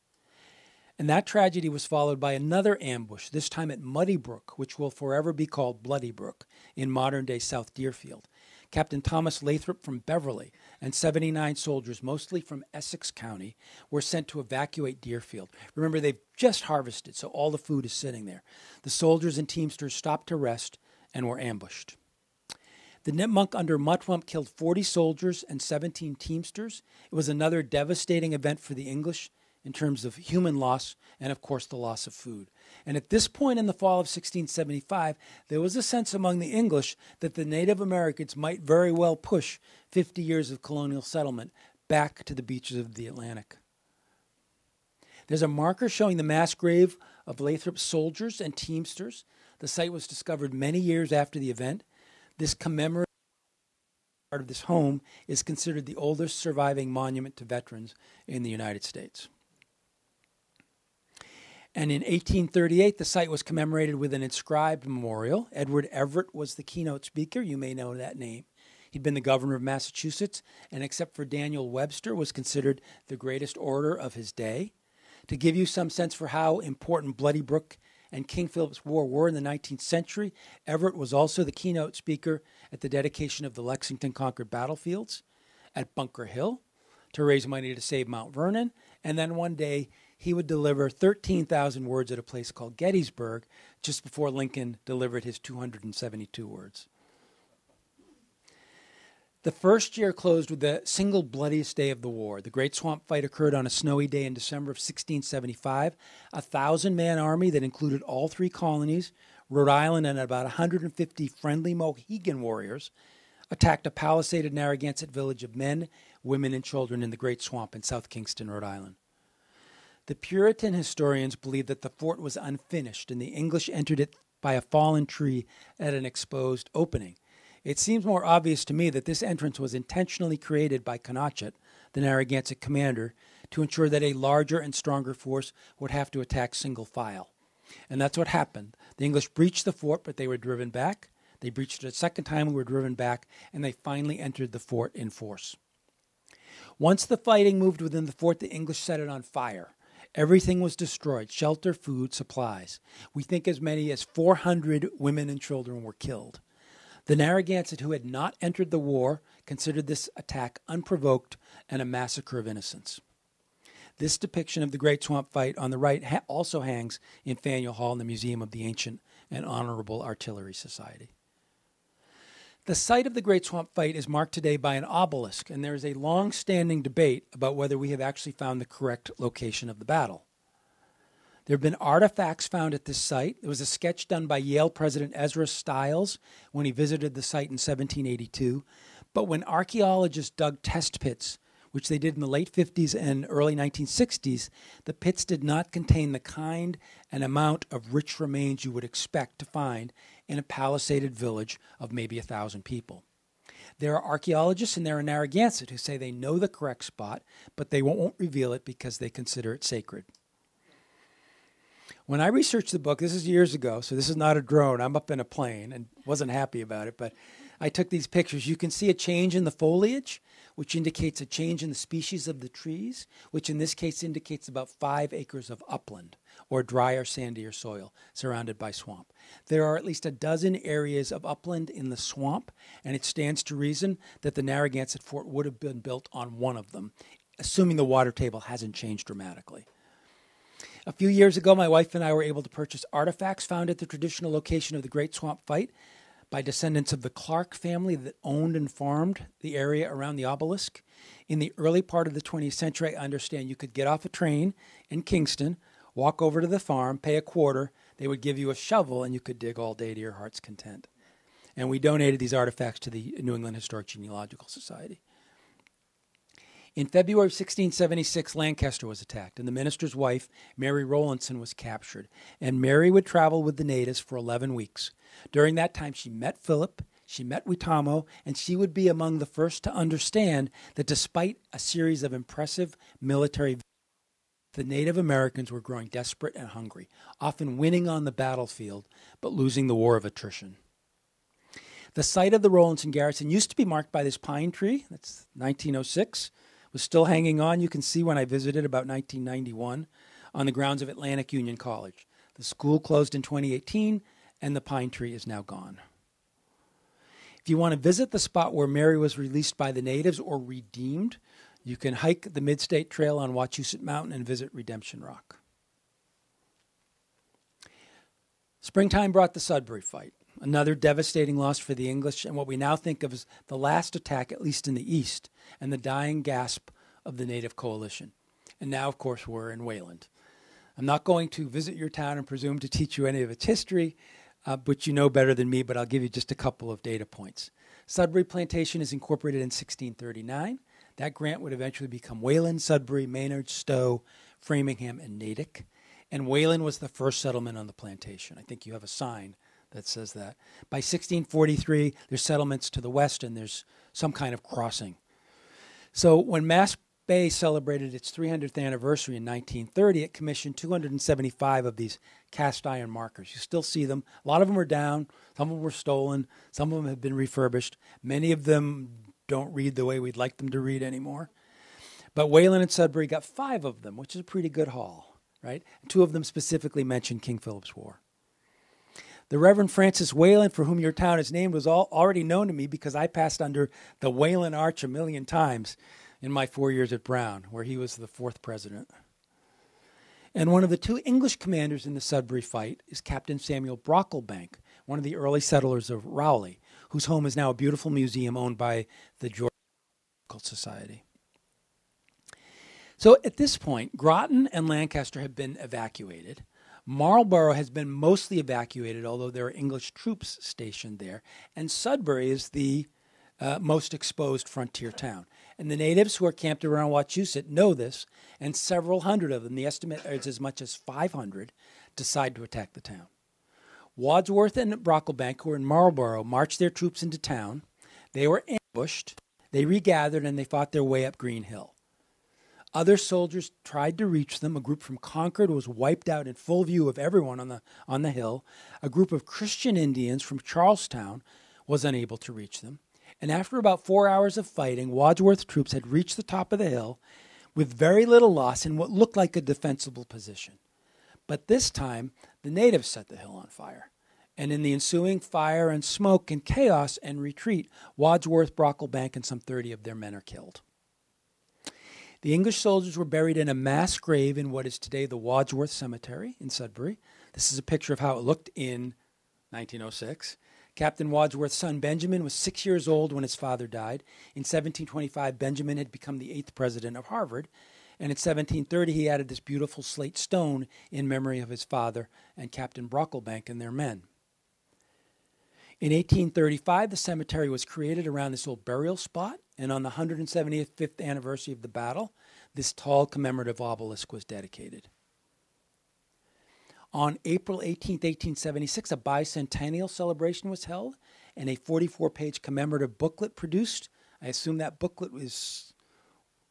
And that tragedy was followed by another ambush, this time at Muddy Brook, which will forever be called Bloody Brook in modern day South Deerfield. Captain Thomas Lathrop from Beverly and 79 soldiers, mostly from Essex County, were sent to evacuate Deerfield. Remember, they've just harvested, so all the food is sitting there. The soldiers and teamsters stopped to rest and were ambushed. The Nipmuc under Muttawmp killed 40 soldiers and 17 teamsters. It was another devastating event for the English in terms of human loss and, of course, the loss of food. And at this point in the fall of 1675, there was a sense among the English that the Native Americans might very well push 50 years of colonial settlement back to the beaches of the Atlantic. There's a marker showing the mass grave of Lathrop's soldiers and teamsters. The site was discovered many years after the event. This commemorative part of this home is considered the oldest surviving monument to veterans in the United States. And in 1838, the site was commemorated with an inscribed memorial. Edward Everett was the keynote speaker. You may know that name. He'd been the governor of Massachusetts, and except for Daniel Webster, was considered the greatest orator of his day. To give you some sense for how important Bloody Brook and King Philip's War were in the 19th century, Everett was also the keynote speaker at the dedication of the Lexington Concord battlefields at Bunker Hill to raise money to save Mount Vernon. And then one day he would deliver 13,000 words at a place called Gettysburg just before Lincoln delivered his 272 words. The first year closed with the single bloodiest day of the war. The Great Swamp Fight occurred on a snowy day in December of 1675. A thousand man army that included all three colonies, Rhode Island, and about 150 friendly Mohegan warriors attacked a palisaded Narragansett village of men, women, and children in the Great Swamp in South Kingstown, Rhode Island. The Puritan historians believe that the fort was unfinished and the English entered it by a fallen tree at an exposed opening. It seems more obvious to me that this entrance was intentionally created by Canonchet, the Narragansett commander, to ensure that a larger and stronger force would have to attack single file. And that's what happened. The English breached the fort, but they were driven back. They breached it a second time and were driven back, and they finally entered the fort in force. Once the fighting moved within the fort, the English set it on fire. Everything was destroyed shelter, food, supplies. We think as many as 400 women and children were killed. The Narragansett, who had not entered the war, considered this attack unprovoked and a massacre of innocents. This depiction of the Great Swamp Fight on the right ha- also hangs in Faneuil Hall in the Museum of the Ancient and Honorable Artillery Society. The site of the Great Swamp Fight is marked today by an obelisk, and there is a long standing debate about whether we have actually found the correct location of the battle. There have been artifacts found at this site. There was a sketch done by Yale President Ezra Stiles when he visited the site in 1782. But when archaeologists dug test pits, which they did in the late 50s and early 1960s, the pits did not contain the kind and amount of rich remains you would expect to find in a palisaded village of maybe a thousand people. There are archaeologists and there are Narragansett who say they know the correct spot, but they won't reveal it because they consider it sacred. When I researched the book, this is years ago, so this is not a drone. I'm up in a plane and wasn't happy about it, but I took these pictures. You can see a change in the foliage, which indicates a change in the species of the trees, which in this case indicates about five acres of upland or drier, sandier soil surrounded by swamp. There are at least a dozen areas of upland in the swamp, and it stands to reason that the Narragansett Fort would have been built on one of them, assuming the water table hasn't changed dramatically. A few years ago, my wife and I were able to purchase artifacts found at the traditional location of the Great Swamp Fight by descendants of the Clark family that owned and farmed the area around the obelisk. In the early part of the 20th century, I understand you could get off a train in Kingston, walk over to the farm, pay a quarter, they would give you a shovel, and you could dig all day to your heart's content. And we donated these artifacts to the New England Historic Genealogical Society. In February of 1676, Lancaster was attacked, and the minister's wife, Mary Rowlandson, was captured. And Mary would travel with the natives for 11 weeks. During that time, she met Philip, she met Wetammo, and she would be among the first to understand that despite a series of impressive military the Native Americans were growing desperate and hungry, often winning on the battlefield, but losing the war of attrition. The site of the Rowlandson garrison used to be marked by this pine tree. That's 1906. Was still hanging on. You can see when I visited about 1991 on the grounds of Atlantic Union College. The school closed in 2018, and the pine tree is now gone. If you want to visit the spot where Mary was released by the natives or redeemed, you can hike the Midstate Trail on Wachusett Mountain and visit Redemption Rock. Springtime brought the Sudbury fight, another devastating loss for the English, and what we now think of as the last attack, at least in the East, and the dying gasp of the native coalition. And now, of course, we're in Wayland. I'm not going to visit your town and presume to teach you any of its history, uh, which you know better than me, but I'll give you just a couple of data points. Sudbury Plantation is incorporated in 1639. That grant would eventually become Wayland, Sudbury, Maynard, Stow, Framingham, and Natick. And Wayland was the first settlement on the plantation. I think you have a sign that says that. By 1643, there's settlements to the west and there's some kind of crossing. So when Mass Bay celebrated its 300th anniversary in 1930, it commissioned 275 of these cast iron markers. You still see them. A lot of them are down, some of them were stolen, some of them have been refurbished. Many of them don't read the way we'd like them to read anymore. But Wayland and Sudbury got five of them, which is a pretty good haul, right? two of them specifically mention King Philip's War. The Reverend Francis Wayland, for whom your town is named, was all, already known to me because I passed under the Wayland Arch a million times in my four years at Brown, where he was the fourth president. And one of the two English commanders in the Sudbury fight is Captain Samuel Brocklebank, one of the early settlers of Rowley, whose home is now a beautiful museum owned by the Georgia Society. So at this point, Groton and Lancaster have been evacuated. Marlborough has been mostly evacuated, although there are English troops stationed there. And Sudbury is the uh, most exposed frontier town. And the natives who are camped around Wachusett know this, and several hundred of them, the estimate is as much as 500, decide to attack the town. Wadsworth and Brocklebank, who were in Marlborough, marched their troops into town. They were ambushed. They regathered and they fought their way up Green Hill. Other soldiers tried to reach them. A group from Concord was wiped out in full view of everyone on the, on the hill. A group of Christian Indians from Charlestown was unable to reach them. And after about four hours of fighting, Wadsworth's troops had reached the top of the hill with very little loss in what looked like a defensible position. But this time, the natives set the hill on fire. And in the ensuing fire and smoke and chaos and retreat, Wadsworth, Brocklebank, and some 30 of their men are killed. The English soldiers were buried in a mass grave in what is today the Wadsworth Cemetery in Sudbury. This is a picture of how it looked in 1906. Captain Wadsworth's son Benjamin was six years old when his father died. In 1725, Benjamin had become the eighth president of Harvard. And in 1730, he added this beautiful slate stone in memory of his father and Captain Brocklebank and their men. In 1835, the cemetery was created around this old burial spot, and on the 175th anniversary of the battle, this tall commemorative obelisk was dedicated. On April 18, 1876, a bicentennial celebration was held, and a 44 page commemorative booklet produced. I assume that booklet was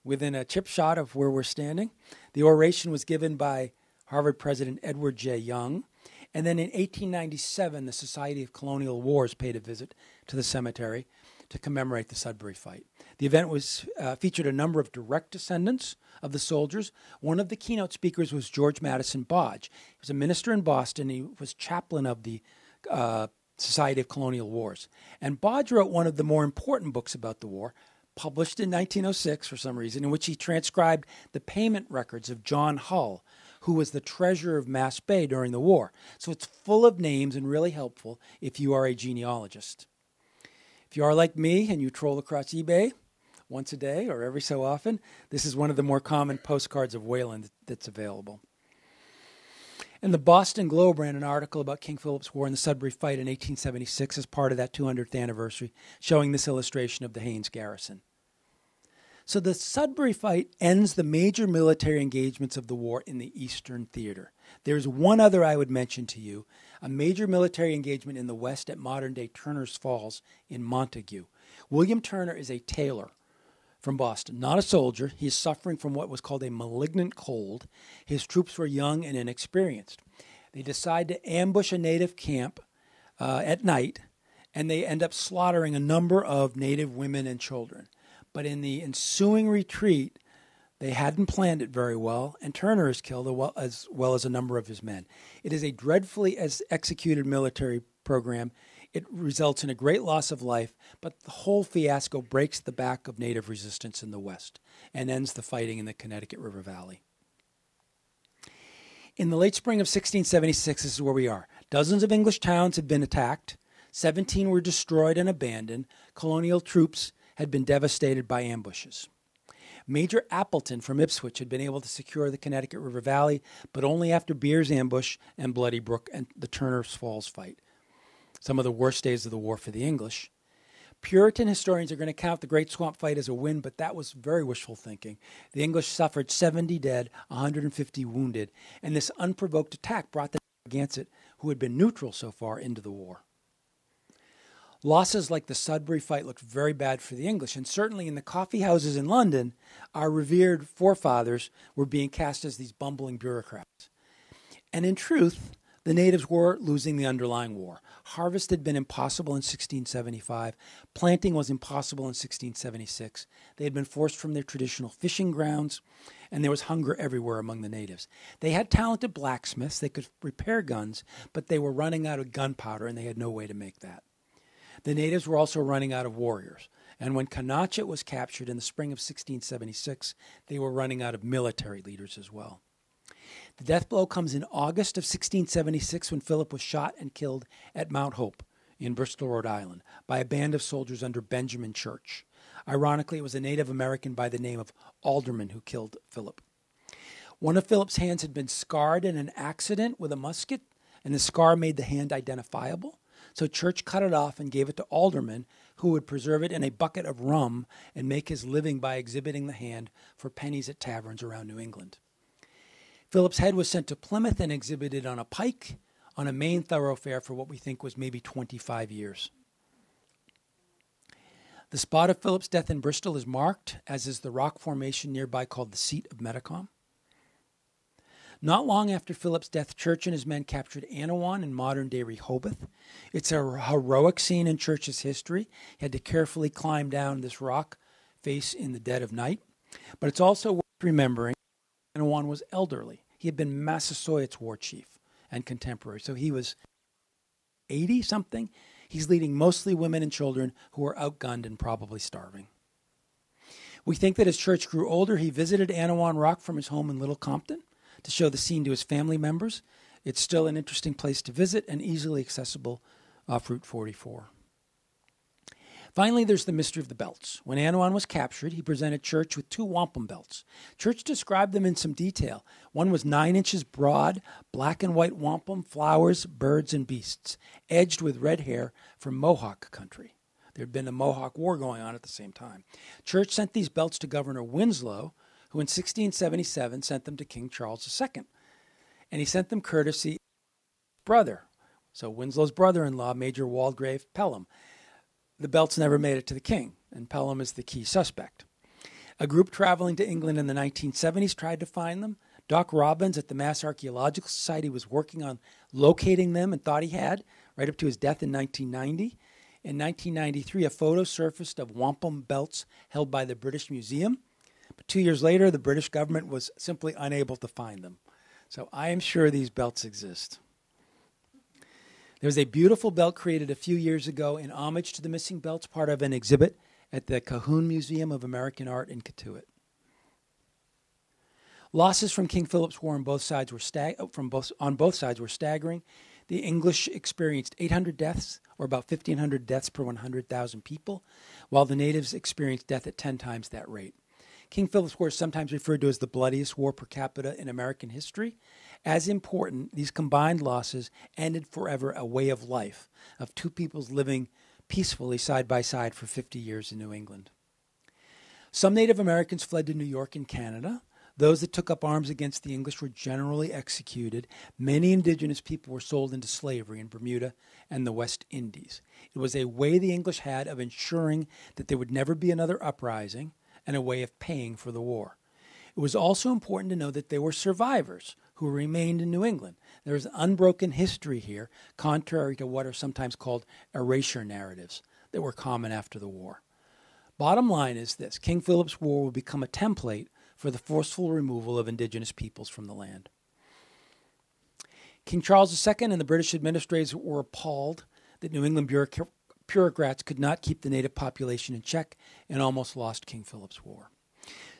within a chip shot of where we're standing. The oration was given by Harvard President Edward J. Young. And then in 1897, the Society of Colonial Wars paid a visit to the cemetery to commemorate the Sudbury fight. The event was uh, featured a number of direct descendants of the soldiers. One of the keynote speakers was George Madison Bodge. He was a minister in Boston. He was chaplain of the uh, Society of Colonial Wars. And Bodge wrote one of the more important books about the war, published in 1906 for some reason, in which he transcribed the payment records of John Hull, who was the treasurer of Mass Bay during the war. So it's full of names and really helpful if you are a genealogist. If you are like me and you troll across eBay once a day or every so often, this is one of the more common postcards of Wayland that's available. And the Boston Globe ran an article about King Philip's War and the Sudbury Fight in 1876 as part of that 200th anniversary, showing this illustration of the Haines garrison. So the Sudbury fight ends the major military engagements of the war in the Eastern Theater. There's one other I would mention to you a major military engagement in the West at modern day Turner's Falls in Montague. William Turner is a tailor from Boston, not a soldier. He's suffering from what was called a malignant cold. His troops were young and inexperienced. They decide to ambush a native camp uh, at night, and they end up slaughtering a number of native women and children. But in the ensuing retreat, they hadn't planned it very well, and Turner is killed as well as a number of his men. It is a dreadfully executed military program. It results in a great loss of life, but the whole fiasco breaks the back of native resistance in the West and ends the fighting in the Connecticut River Valley. In the late spring of 1676, this is where we are. Dozens of English towns had been attacked, 17 were destroyed and abandoned. Colonial troops had been devastated by ambushes. Major Appleton from Ipswich had been able to secure the Connecticut River Valley, but only after Beer's ambush and Bloody Brook and the Turner's Falls fight. Some of the worst days of the war for the English. Puritan historians are going to count the Great Swamp Fight as a win, but that was very wishful thinking. The English suffered 70 dead, 150 wounded, and this unprovoked attack brought the Narragansett, who had been neutral so far, into the war. Losses like the Sudbury fight looked very bad for the English, and certainly in the coffee houses in London, our revered forefathers were being cast as these bumbling bureaucrats. And in truth, the natives were losing the underlying war. Harvest had been impossible in 1675. Planting was impossible in 1676. They had been forced from their traditional fishing grounds, and there was hunger everywhere among the natives. They had talented blacksmiths, they could repair guns, but they were running out of gunpowder, and they had no way to make that. The natives were also running out of warriors. And when Canonchet was captured in the spring of 1676, they were running out of military leaders as well. The death blow comes in August of 1676 when Philip was shot and killed at Mount Hope in Bristol, Rhode Island, by a band of soldiers under Benjamin Church. Ironically, it was a Native American by the name of Alderman who killed Philip. One of Philip's hands had been scarred in an accident with a musket, and the scar made the hand identifiable. So Church cut it off and gave it to Alderman, who would preserve it in a bucket of rum and make his living by exhibiting the hand for pennies at taverns around New England. Philip's head was sent to Plymouth and exhibited on a pike on a main thoroughfare for what we think was maybe 25 years. The spot of Philip's death in Bristol is marked, as is the rock formation nearby called the seat of Metacom. Not long after Philip's death, Church and his men captured Anawan in modern day Rehoboth. It's a heroic scene in Church's history. He had to carefully climb down this rock face in the dead of night. But it's also worth remembering Anawan was elderly. He had been Massasoit's war chief and contemporary, so he was 80 something. He's leading mostly women and children who are outgunned and probably starving. We think that as Church grew older, he visited Anawan Rock from his home in Little Compton to show the scene to his family members. It's still an interesting place to visit and easily accessible off Route 44. Finally, there's the mystery of the belts. When Anawan was captured, he presented Church with two wampum belts. Church described them in some detail. One was nine inches broad, black and white wampum, flowers, birds, and beasts, edged with red hair from Mohawk country. There had been a Mohawk war going on at the same time. Church sent these belts to Governor Winslow, who in 1677 sent them to King Charles II. And he sent them courtesy brother, so Winslow's brother in law, Major Waldegrave Pelham the belts never made it to the king, and Pelham is the key suspect. A group traveling to England in the 1970s tried to find them. Doc Robbins at the Mass Archaeological Society was working on locating them and thought he had, right up to his death in 1990. In 1993, a photo surfaced of wampum belts held by the British Museum. Two years later, the British government was simply unable to find them. So I am sure these belts exist. There was a beautiful belt created a few years ago in homage to the missing belts, part of an exhibit at the Cahoon Museum of American Art in Cotuit. Losses from King Philip's War on both sides were stag- uh, from both, on both sides were staggering. The English experienced 800 deaths, or about 1,500 deaths per 100,000 people, while the natives experienced death at 10 times that rate. King Philip's War is sometimes referred to as the bloodiest war per capita in American history, as important, these combined losses ended forever a way of life of two peoples living peacefully side by side for 50 years in New England. Some Native Americans fled to New York and Canada. Those that took up arms against the English were generally executed. Many indigenous people were sold into slavery in Bermuda and the West Indies. It was a way the English had of ensuring that there would never be another uprising and a way of paying for the war. It was also important to know that there were survivors who remained in New England. There is unbroken history here, contrary to what are sometimes called erasure narratives that were common after the war. Bottom line is this King Philip's War will become a template for the forceful removal of indigenous peoples from the land. King Charles II and the British administrators were appalled that New England bureaucrats could not keep the native population in check and almost lost King Philip's War.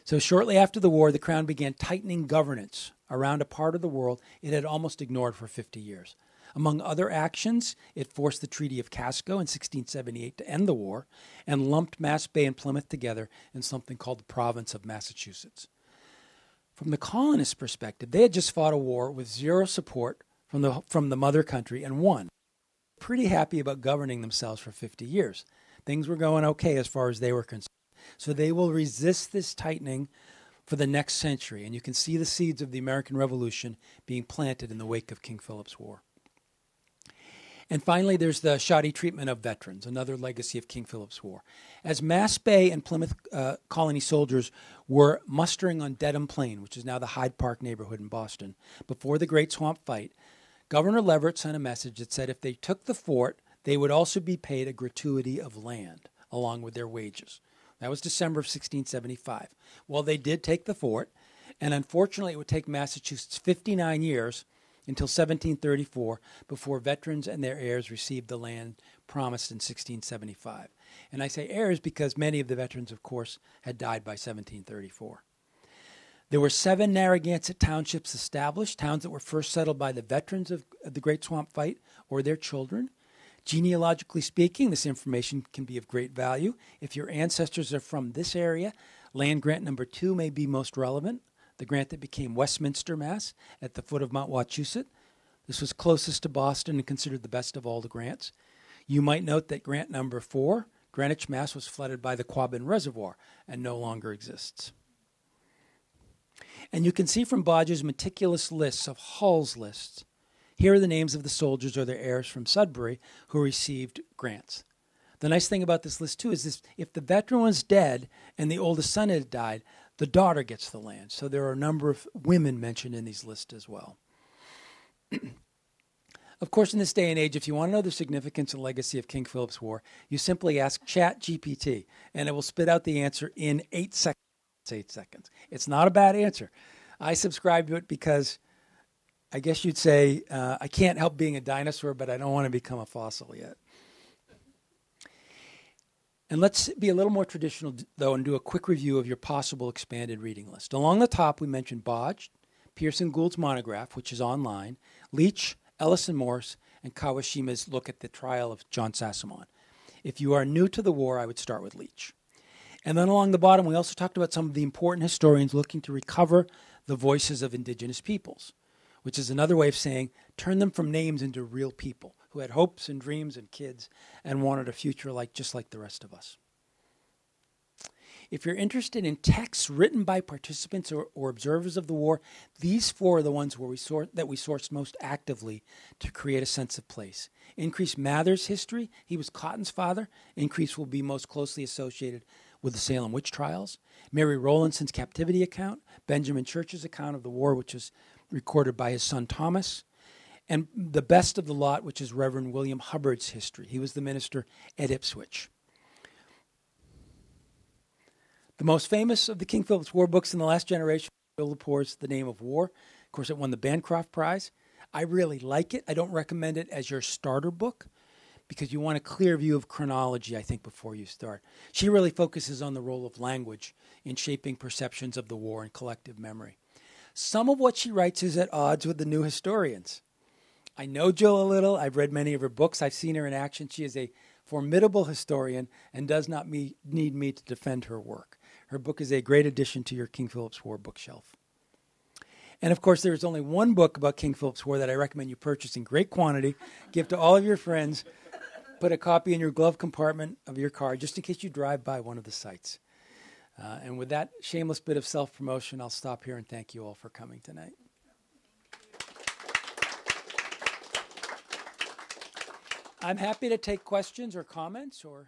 So, shortly after the war, the Crown began tightening governance around a part of the world it had almost ignored for 50 years. Among other actions, it forced the Treaty of Casco in 1678 to end the war and lumped Mass Bay and Plymouth together in something called the Province of Massachusetts. From the colonists' perspective, they had just fought a war with zero support from the, from the mother country and won. Pretty happy about governing themselves for 50 years. Things were going okay as far as they were concerned. So they will resist this tightening for the next century. And you can see the seeds of the American Revolution being planted in the wake of King Philip's War. And finally, there's the shoddy treatment of veterans, another legacy of King Philip's War. As Mass Bay and Plymouth uh, colony soldiers were mustering on Dedham Plain, which is now the Hyde Park neighborhood in Boston, before the Great Swamp Fight, Governor Leverett sent a message that said if they took the fort, they would also be paid a gratuity of land along with their wages. That was December of 1675. Well, they did take the fort, and unfortunately, it would take Massachusetts 59 years until 1734 before veterans and their heirs received the land promised in 1675. And I say heirs because many of the veterans, of course, had died by 1734. There were seven Narragansett townships established, towns that were first settled by the veterans of, the Great Swamp Fight or their children. Genealogically speaking, this information can be of great value. If your ancestors are from this area, land grant number two may be most relevant. The grant that became Westminster, Mass, at the foot of Mount Wachusett. This was closest to Boston and considered the best of all the grants. You might note that grant number four, Greenwich, Mass, was flooded by the Quabbin Reservoir and no longer exists. And you can see from Bodge's meticulous lists of Hull's lists here are the names of the soldiers or their heirs from Sudbury who received grants. The nice thing about this list too is this: if the veteran was dead and the oldest son had died, the daughter gets the land. So there are a number of women mentioned in these lists as well. of course, in this day and age, if you want to know the significance and legacy of King Philip's War, you simply ask Chat GPT, and it will spit out the answer in eight seconds. Eight seconds. It's not a bad answer. I subscribe to it because I guess you'd say uh, I can't help being a dinosaur, but I don't want to become a fossil yet. And let's be a little more traditional, though, and do a quick review of your possible expanded reading list. Along the top, we mentioned Bodge, Pearson Gould's monograph, which is online, Leach, Ellison Morse, and Kawashima's look at the trial of John Sassamon. If you are new to the war, I would start with Leach. And then along the bottom, we also talked about some of the important historians looking to recover the voices of indigenous peoples, which is another way of saying turn them from names into real people who had hopes and dreams and kids and wanted a future like just like the rest of us. If you're interested in texts written by participants or, or observers of the war, these four are the ones where we that we sourced most actively to create a sense of place. Increase Mather's history, he was Cotton's father. Increase will be most closely associated with the Salem witch trials. Mary Rowlandson's captivity account, Benjamin Church's account of the war, which was recorded by his son Thomas, and the best of the lot, which is Reverend William Hubbard's history. He was the minister at Ipswich. The most famous of the King Philip's War books in the last generation, Jill Lepore's The Name of War. Of course, it won the Bancroft Prize. I really like it. I don't recommend it as your starter book because you want a clear view of chronology, I think, before you start. She really focuses on the role of language in shaping perceptions of the war and collective memory. Some of what she writes is at odds with the new historians. I know Jill a little. I've read many of her books. I've seen her in action. She is a formidable historian and does not me, need me to defend her work. Her book is a great addition to your King Philip's War bookshelf. And of course, there is only one book about King Philip's War that I recommend you purchase in great quantity, give to all of your friends, put a copy in your glove compartment of your car just in case you drive by one of the sites. Uh, and with that shameless bit of self promotion, I'll stop here and thank you all for coming tonight. I'm happy to take questions or comments or.